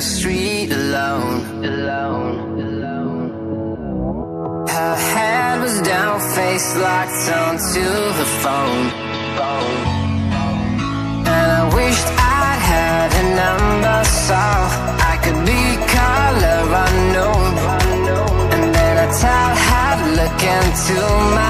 the street alone. Alone. alone. Her head was down, face locked onto the phone. phone. And I wished I had a number so I could be color unknown. And then I tell her to look into my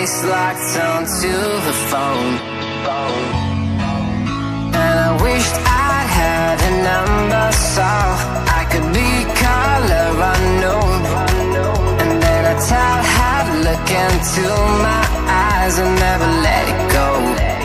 face locked onto the phone. And I wished I had a number so I could be color unknown. And then I tell her look into my eyes and never let it go.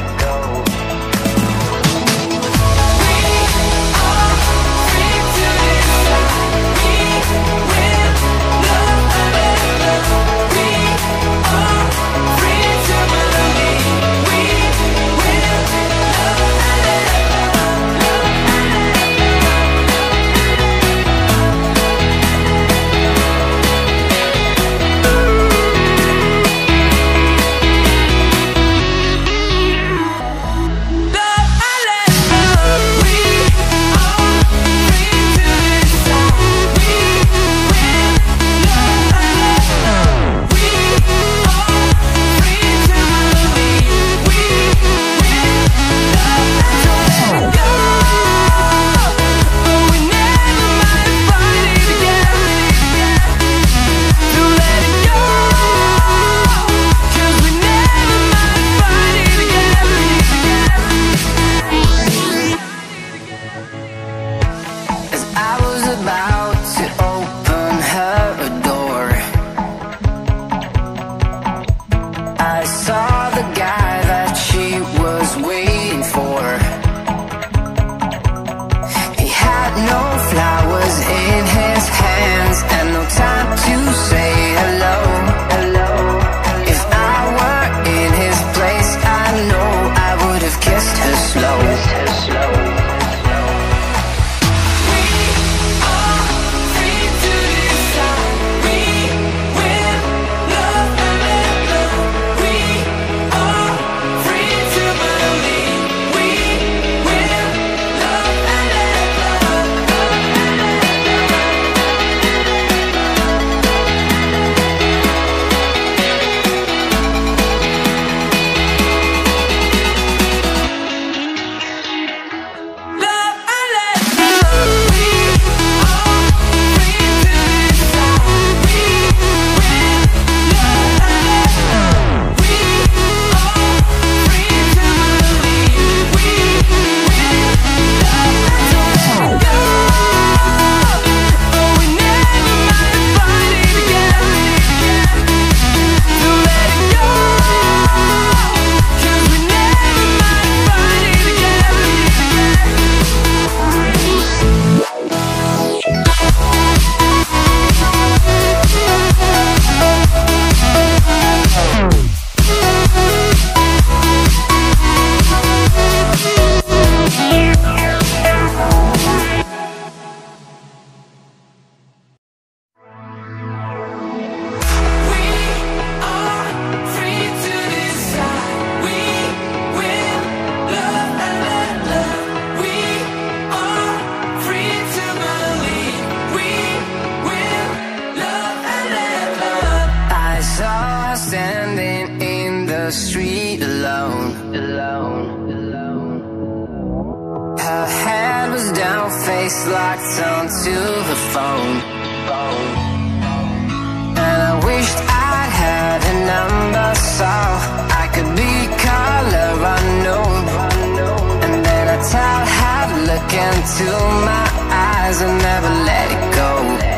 Locked onto the phone. And I wished I had a number so I could be color unknown. And then I tell her to look into my eyes and never let it go.